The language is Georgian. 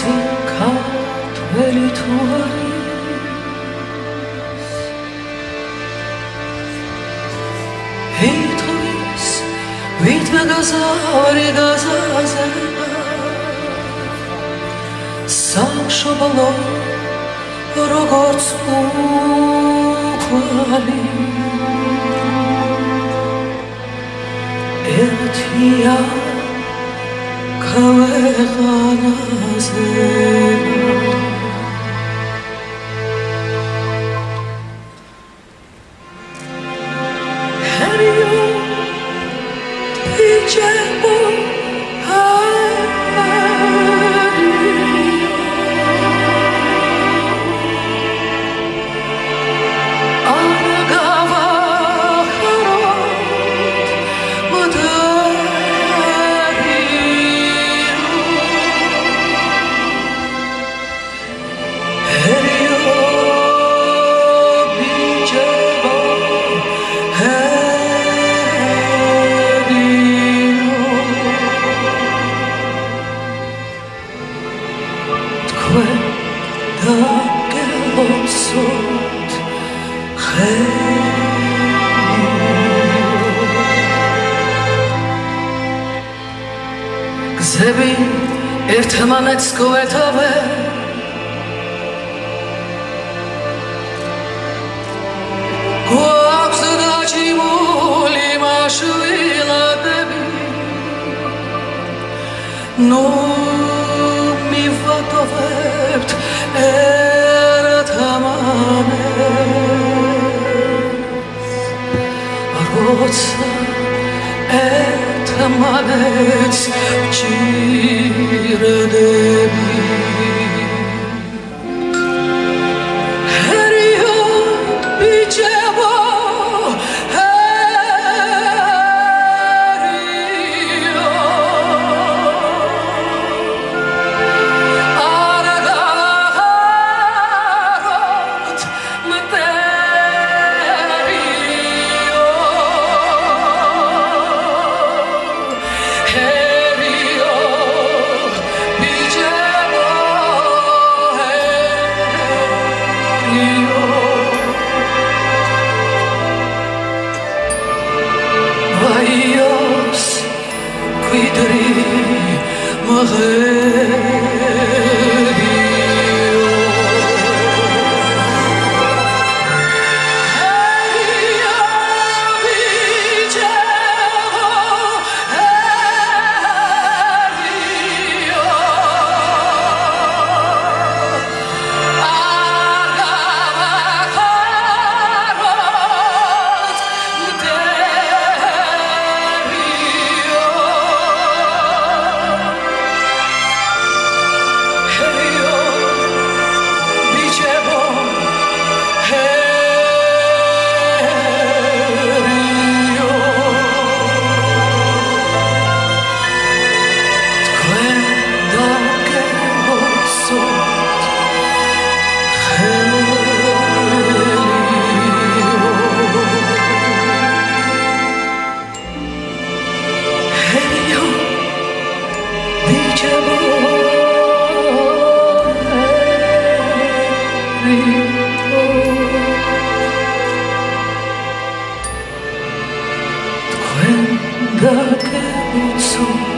კაცი ქართველი თუ არის ეთქვის ვით მაგაზარი გაზაზე სამშობლო როგორც უყვალი ერთია خلاص. لي გზები ერთმანეთს გვეთავენ გვაქვს დაჭიმული მაშვილადები ნუ бороться, это манец чирдебе. another как лицо.